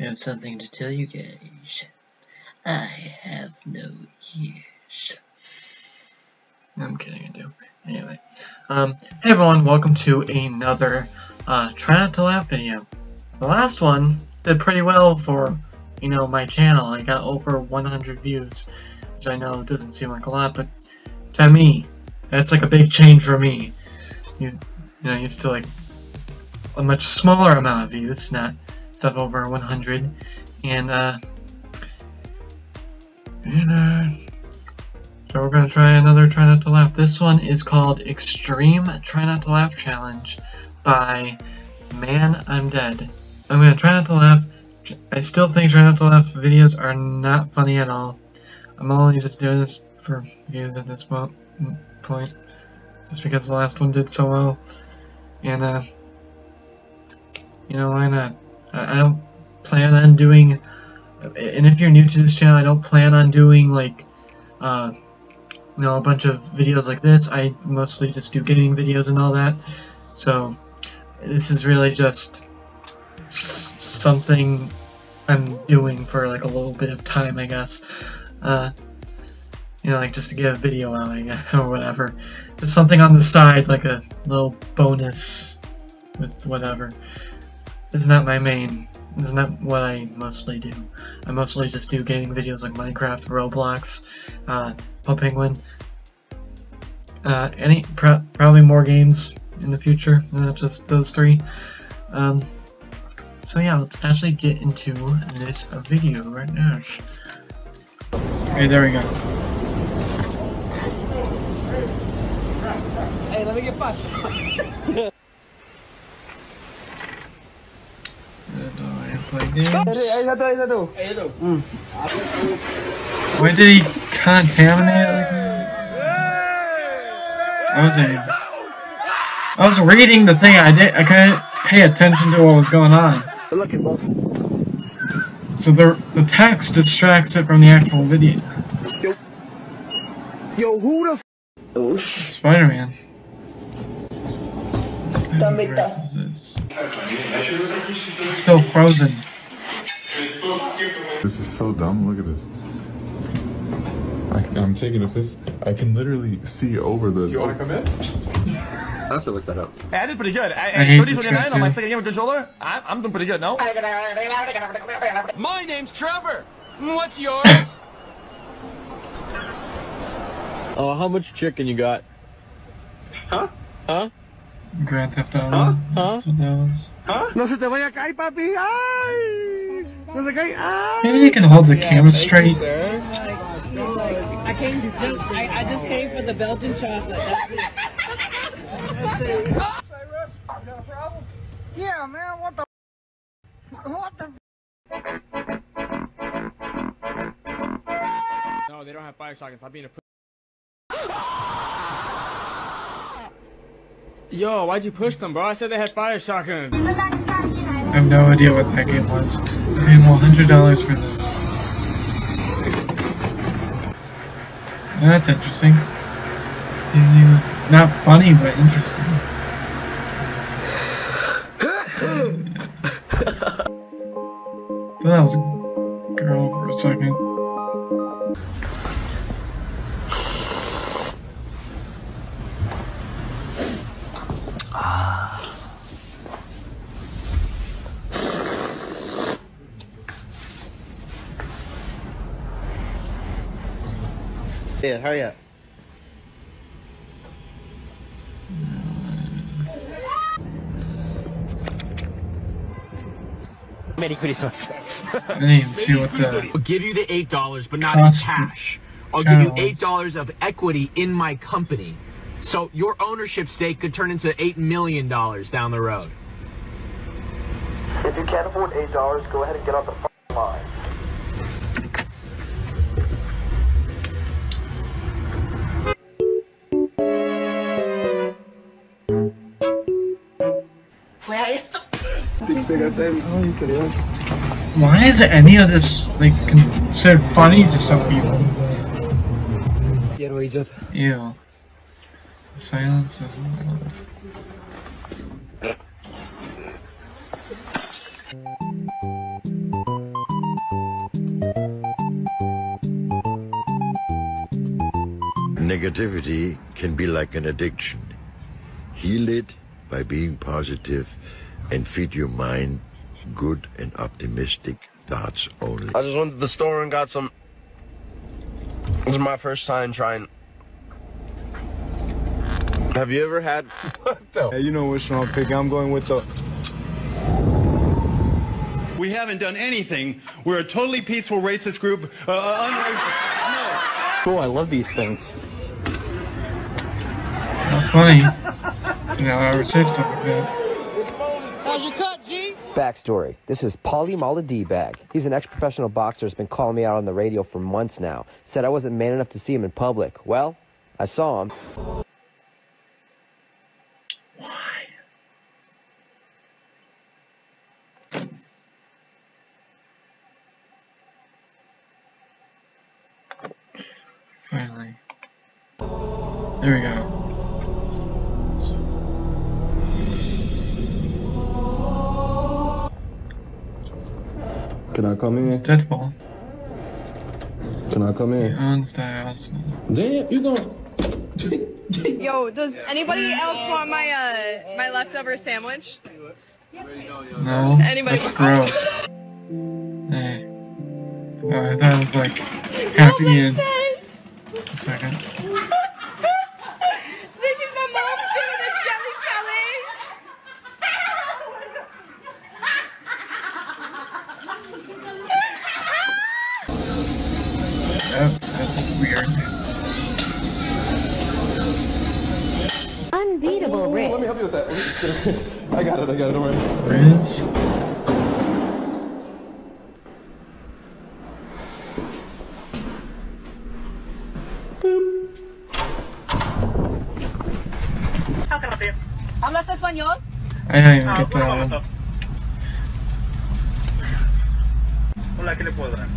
I have something to tell you guys. I have no ears. I'm kidding, I do. Anyway, um, hey everyone, welcome to another, uh, Try Not to Laugh video. The last one did pretty well for, you know, my channel. I got over 100 views, which I know doesn't seem like a lot, but to me, that's like a big change for me. You, you know, used to like a much smaller amount of views, not stuff over 100, and uh, and uh, so we're gonna try another Try Not to Laugh. This one is called Extreme Try Not to Laugh Challenge by Man I'm Dead. I'm gonna try not to laugh. I still think Try Not to Laugh videos are not funny at all. I'm only just doing this for views at this point, just because the last one did so well, and uh, you know why not? I, don't plan on doing, and if you're new to this channel, I don't plan on doing like, uh, you know, a bunch of videos like this. I mostly just do gaming videos and all that. So this is really just something I'm doing for like a little bit of time, I guess. Uh, you know, like just to get a video out, I guess, or whatever. Just something on the side, like a little bonus with whatever. It's not my main. It's not what I mostly do. I mostly just do gaming videos like Minecraft, Roblox, uh, Pop Penguin. Uh, any pro probably more games in the future, not just those three. Um, so yeah, let's actually get into this video right now. Hey, there we go. Hey, let me get five. Why did he contaminate? I was I was reading the thing. I did. I couldn't pay attention to what was going on. So the the text distracts it from the actual video. Yo, who the? Spider-Man. What is this? It's still frozen. This is so dumb. Look at this. I, I'm taking a piss. I can literally see over the. You want to come in? I have to look that up. Hey, I did pretty good. I, I hate this guy on my second game with controller. I, I'm doing pretty good, no? My name's Trevor. What's yours? Oh, how much chicken you got? Grand Theft Auto. That's what that was. No se te vaya a caer, papi. Ay. No se cae. Ay. Maybe they can hold the camera straight. I came to see. I, I just came for the Belgian chocolate. That's it. That's it. Yeah, man, what the? What the? no, they don't have fire sockets. Stop being a. Yo, why'd you push them, bro? I said they had fire shotguns. I have no idea what that game was. I paid $100 for this. That's interesting. Not funny, but interesting. Yeah, hurry up. Merry Christmas. I didn't see what the I'll give you the eight dollars, but not in cash. I'll give you eight dollars of equity in my company. So your ownership stake could turn into eight million dollars down the road. If you can't afford eight dollars, go ahead and get off the Why is any of this like considered funny to some people? Yeah. Silence is. Negativity can be like an addiction. Heal it by being positive and feed your mind good and optimistic thoughts only. I just went to the store and got some. This is my first time trying. Have you ever had? what the? Hey, you know which one I'm picking. I'm going with the. We haven't done anything. We're a totally peaceful racist group. Uh, uh, unracist. Cool, I love these things. Not funny. You know, I would say stuff like that. How's your cut, G? Backstory. This is Paulie Mala D-Bag. He's an ex-professional boxer who's been calling me out on the radio for months now. Said I wasn't man enough to see him in public. Well, I saw him. Finally. There we go. I come It's in? Deadpool. Can I come He in? owns the house. Damn, you going Yo, does anybody else want my uh my leftover sandwich? No, Anybody- that's gross. Hey. Oh, I thought it was like half eaten. A second. I got it, I got it, don't worry. Riz? ¿Hablas español? I don't even get that. Hola, ¿qué le puedo dar?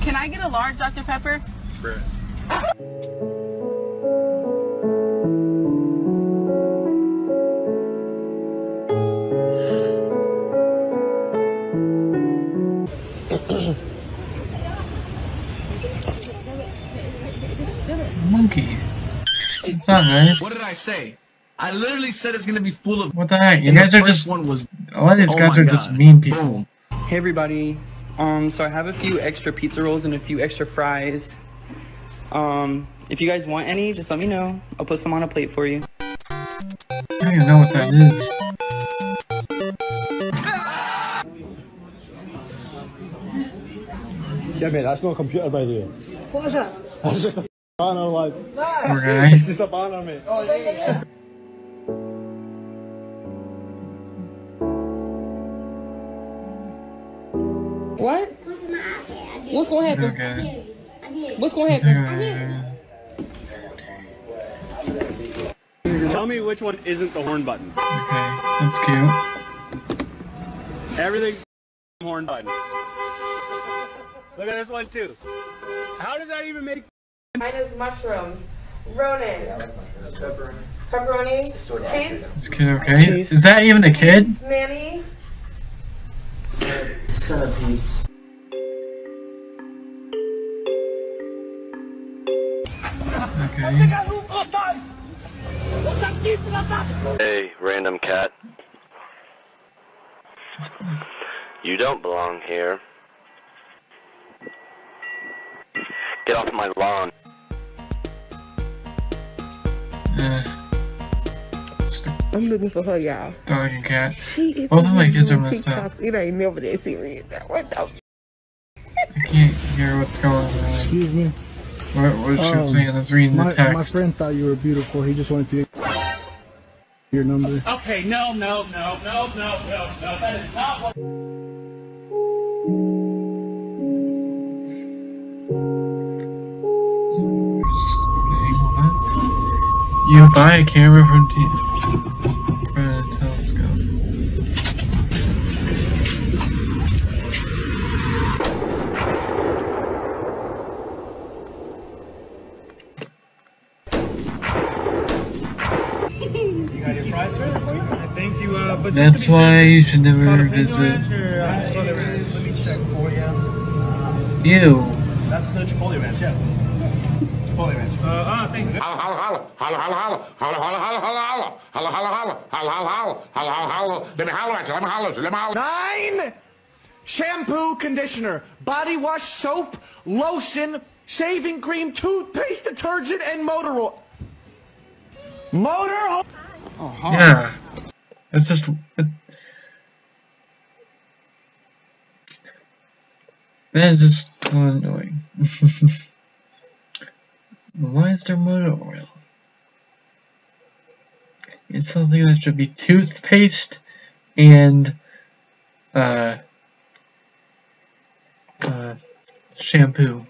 Can I get a large Dr. Pepper? Monkey. It's not nice. What did I say? I literally said it's gonna be full of. What the heck? You guys are just. one was. A lot of these Oh guys my are just mean people. Boom. Hey everybody. Um, so I have a few extra pizza rolls and a few extra fries. Um, if you guys want any, just let me know. I'll put some on a plate for you. I don't even know what that is. Yeah, man, that's not a computer, by the way. What is that? That's just a banner, lad. Poor guy. It's just a banner, mate. What? What's gonna happen? Okay. What's gonna happen? Tell me which one isn't the horn button. Okay, That's cute. Everything's horn button. Look at this one too. How does that even make? Mine is mushrooms. Ronan. Pepperoni. Cheese. This kid okay? Is that even a kid? Manny. Centipedes. Okay. Hey, random cat. You don't belong here. Get off my lawn. I'm looking for her, y'all. dog and cat. She is Both of my kids are doing messed up. TikToks. It ain't never that serious. What the? I can't hear what's going on. Excuse me. What, what she Um, was saying, I was reading my, the text. My friend thought you were beautiful. He just wanted to get your number. Okay, no, no, no, no, no, no, no. That is not what. You buy a camera from T That's why you should never visit. ranch or, uh, Let me check for you. Ew. That's the Chipotle ranch, yeah. Chipotle ranch. Uh, uh, thank you. Holla, holla, holla, holla, holla, holla, holla, holla, holla, holla, holla, holla, holla, holla, holla, holla, holla, holla, holla. Let me holler at you. Let me holler at you. Let me holler. Nine. Shampoo, conditioner, body wash, soap, lotion, shaving cream, toothpaste, detergent, and motor oil. Motor oil. Oh, Yeah. It's just. It, that is just annoying. Why is there motor oil? It's something that should be toothpaste and uh, uh, shampoo.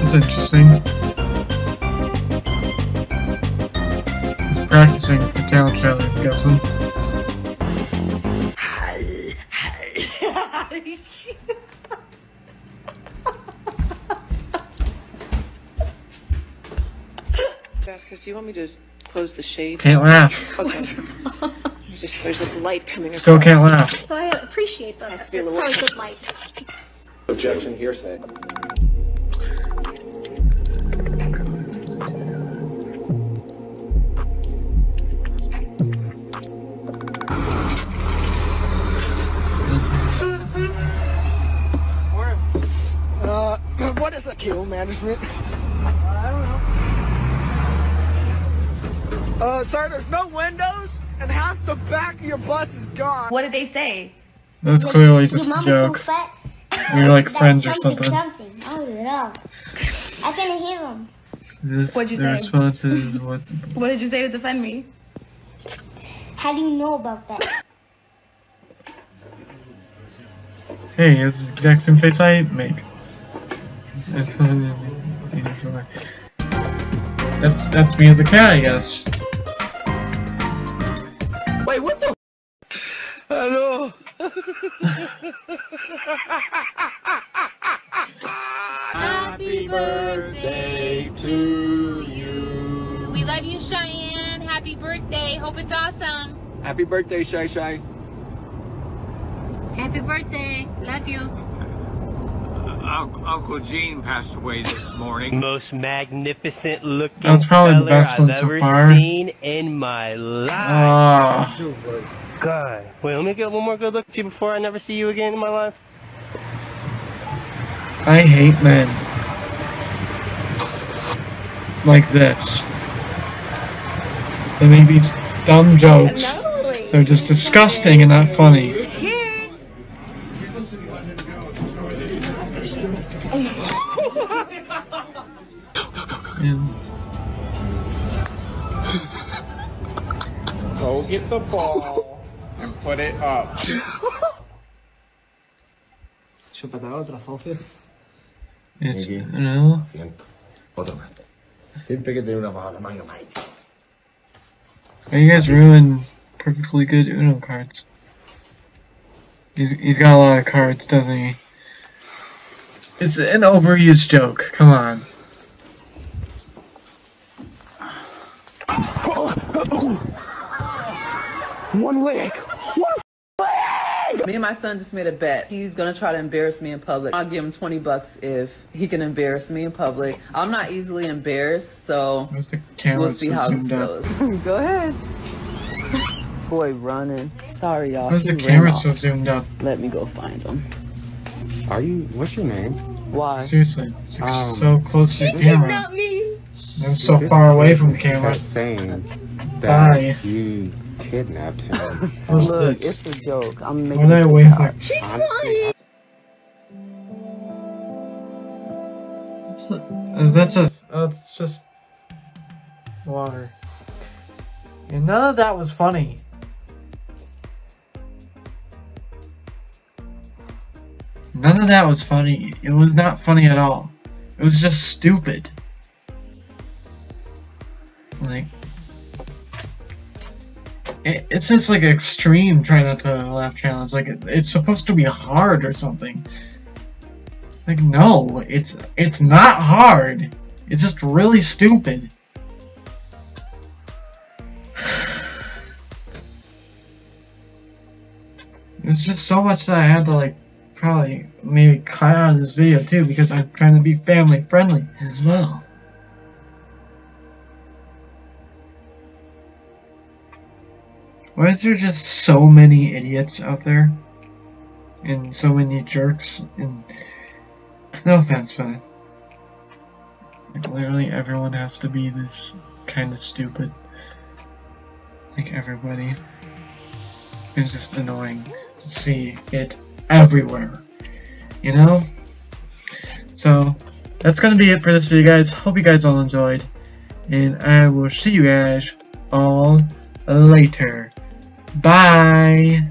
It's interesting. He's practicing for talent show, I'm guessing. Vasquez, do you want me to close the shade? Can't laugh. Okay. Just there's this light coming Still across. can't laugh. So I appreciate that. It's be a little- good light. Objection, hearsay. Uh, what is a kill management? I don't know. Uh, sir, there's no windows, and half the back of your bus is gone. What did they say? That's clearly just a joke. You're like friends or something. Something. I don't know. I can hear them. This, What'd you the say? response is what's What did you say to defend me? How do you know about that? Hey, it's the exact same face I make. That's that's me as a cat, I guess. Happy birthday to you. We love you, Cheyenne. Happy birthday. Hope it's awesome. Happy birthday, Shy Shy. Happy birthday. Love you. Uncle, Uncle Gene passed away this morning. Most magnificent looking That's probably the feller best I've one so ever far. seen in my life. Ah. God. Wait, let me get one more good look at you before I never see you again in my life. I hate men. Like this. They make these dumb jokes. They're just disgusting and not funny. Go get the ball and put it up. Chúpate otra, socio. It's, you know, Siento. Otro más. Siempre que tener una baja la manga, Mike. you guys ruin perfectly good Uno cards. He's, he's got a lot of cards, doesn't he? It's an overused joke, come on. One leg. One leg. Me and my son just made a bet. He's gonna try to embarrass me in public. I'll give him 20 bucks if he can embarrass me in public. I'm not easily embarrassed, so camera we'll see so how this zoomed out? goes. Go ahead. Boy running. Sorry, y'all. Why's the He ran camera so zoomed up? Let me go find him. Are you, what's your name? Why? Seriously, it's like Um, so close to the camera. me. I'm so far away from the camera. That's saying Bye. that you kidnapped him. What's Look, this? it's a joke. I'm making did I it wait TikTok. for- She's Honestly, flying. Is that just? Oh, it's just water. And none of that was funny. None of that was funny. It was not funny at all. It was just stupid. Like, it, just like extreme try not to laugh challenge. Like it, it's supposed to be hard or something. Like no, it's it's not hard. It's just really stupid. It's just so much that I had to like probably maybe cut out of this video too because I'm trying to be family friendly as well. Why is there just so many idiots out there? And so many jerks and no offense, but like literally everyone has to be this kind of stupid. Like everybody. It's just annoying to see it everywhere. You know? So that's gonna be it for this video guys. Hope you guys all enjoyed. And I will see you guys all later. Bye!